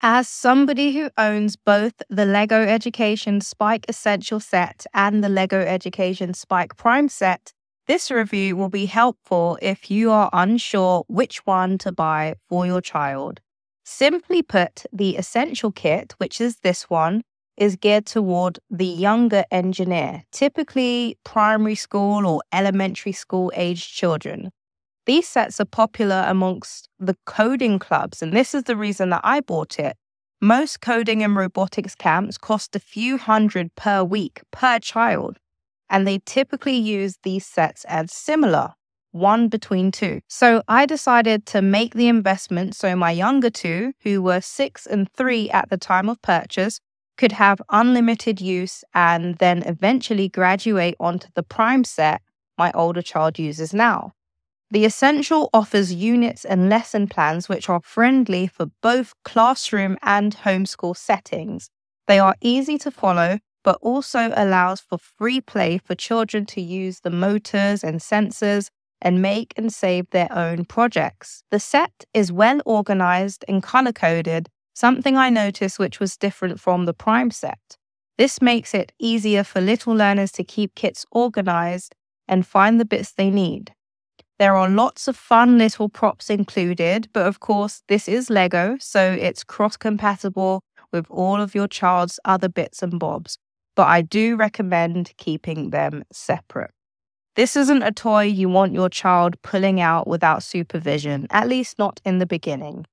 As somebody who owns both the LEGO Education Spike Essential set and the LEGO Education Spike Prime set, this review will be helpful if you are unsure which one to buy for your child. Simply put, the Essential kit, which is this one, is geared toward the younger engineer, typically primary school or elementary school aged children. These sets are popular amongst the coding clubs, and this is the reason that I bought it. Most coding and robotics camps cost a few hundred per week per child, and they typically use these sets as similar, one between two. So I decided to make the investment so my younger two, who were six and three at the time of purchase, could have unlimited use and then eventually graduate onto the prime set my older child uses now. The Essential offers units and lesson plans which are friendly for both classroom and homeschool settings. They are easy to follow, but also allows for free play for children to use the motors and sensors and make and save their own projects. The set is well organized and color coded, something I noticed which was different from the Prime set. This makes it easier for little learners to keep kits organized and find the bits they need. There are lots of fun little props included, but of course, this is Lego, so it's cross compatible with all of your child's other bits and bobs. But I do recommend keeping them separate. This isn't a toy you want your child pulling out without supervision, at least not in the beginning.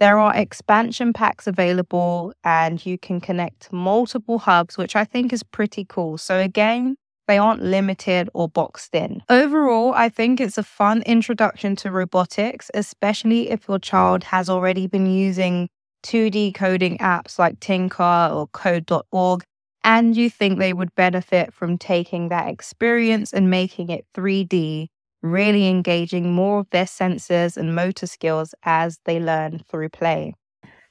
There are expansion packs available, and you can connect multiple hubs, which I think is pretty cool. So, again, they aren't limited or boxed in. Overall, I think it's a fun introduction to robotics, especially if your child has already been using 2D coding apps like Tynker or code.org, and you think they would benefit from taking that experience and making it 3D, really engaging more of their senses and motor skills as they learn through play.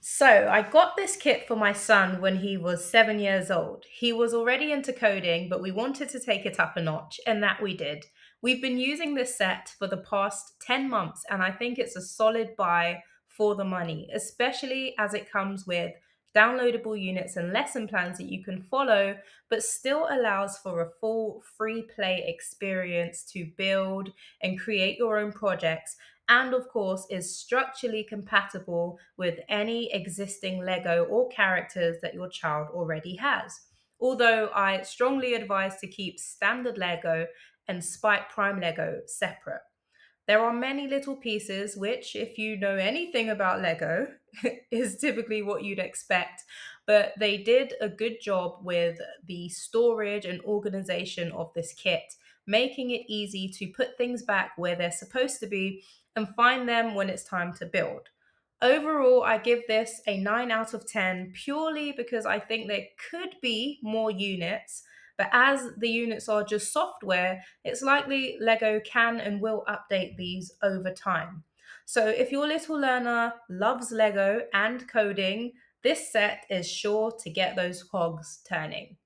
So, I got this kit for my son when he was seven years old. He was already into coding, but we wanted to take it up a notch, and that we did. We've been using this set for the past 10 months, and I think it's a solid buy for the money, especially as it comes with downloadable units and lesson plans that you can follow, but still allows for a full free play experience to build and create your own projects and of course is structurally compatible with any existing Lego or characters that your child already has. Although I strongly advise to keep standard Lego and Spike Prime Lego separate. There are many little pieces which, if you know anything about Lego, is typically what you'd expect. But they did a good job with the storage and organization of this kit, making it easy to put things back where they're supposed to be and find them when it's time to build. Overall, I give this a 9 out of 10 purely because I think there could be more units, but as the units are just software, it's likely LEGO can and will update these over time. So if your little learner loves LEGO and coding, this set is sure to get those cogs turning.